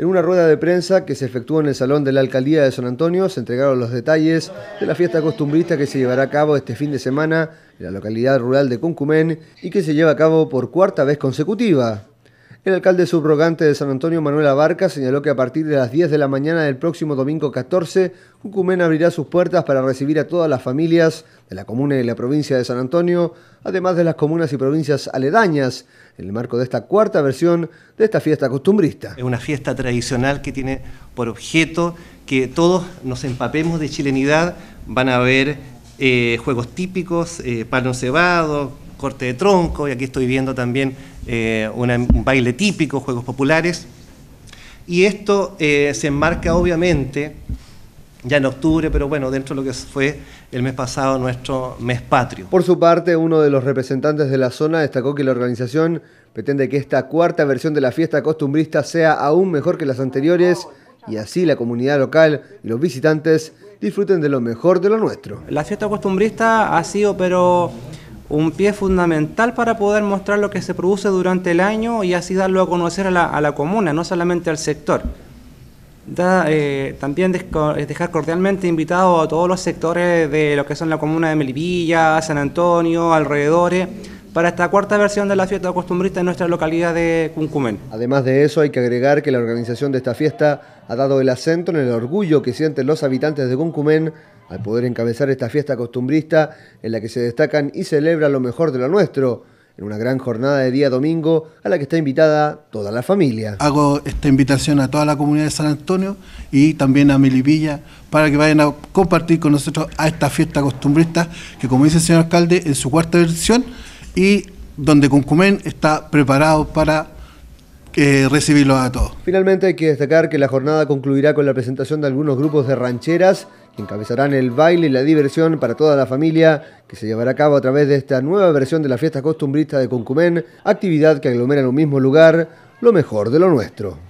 En una rueda de prensa que se efectuó en el Salón de la Alcaldía de San Antonio se entregaron los detalles de la fiesta costumbrista que se llevará a cabo este fin de semana en la localidad rural de Cuncumén y que se lleva a cabo por cuarta vez consecutiva. El alcalde subrogante de San Antonio, Manuel Abarca, señaló que a partir de las 10 de la mañana del próximo domingo 14, Cucumén abrirá sus puertas para recibir a todas las familias de la comuna y la provincia de San Antonio, además de las comunas y provincias aledañas, en el marco de esta cuarta versión de esta fiesta costumbrista. Es una fiesta tradicional que tiene por objeto que todos nos empapemos de chilenidad, van a haber eh, juegos típicos, eh, palo cebado, corte de tronco, y aquí estoy viendo también eh, un baile típico, juegos populares. Y esto eh, se enmarca obviamente ya en octubre, pero bueno, dentro de lo que fue el mes pasado nuestro mes patrio. Por su parte, uno de los representantes de la zona destacó que la organización pretende que esta cuarta versión de la fiesta costumbrista sea aún mejor que las anteriores y así la comunidad local y los visitantes disfruten de lo mejor de lo nuestro. La fiesta costumbrista ha sido pero un pie fundamental para poder mostrar lo que se produce durante el año y así darlo a conocer a la, comuna, no solamente al sector. Eh, también dejar cordialmente invitado a todos los sectores de lo que son la comuna de Melipilla, San Antonio, alrededores, para esta cuarta versión de la fiesta costumbrista en nuestra localidad de Cuncumén. Además de eso, hay que agregar que la organización de esta fiesta ha dado el acento en el orgullo que sienten los habitantes de Cuncumén al poder encabezar esta fiesta costumbrista en la que se destacan y celebran lo mejor de lo nuestro, en una gran jornada de día domingo a la que está invitada toda la familia. Hago esta invitación a toda la comunidad de San Antonio y también a Milipilla para que vayan a compartir con nosotros a esta fiesta costumbrista que como dice el señor alcalde en su cuarta versión y donde Cuncumén está preparado para eh, recibirlos a todos. Finalmente hay que destacar que la jornada concluirá con la presentación de algunos grupos de rancheras que encabezarán el baile y la diversión para toda la familia que se llevará a cabo a través de esta nueva versión de la fiesta costumbrista de Concumén, actividad que aglomera en un mismo lugar lo mejor de lo nuestro.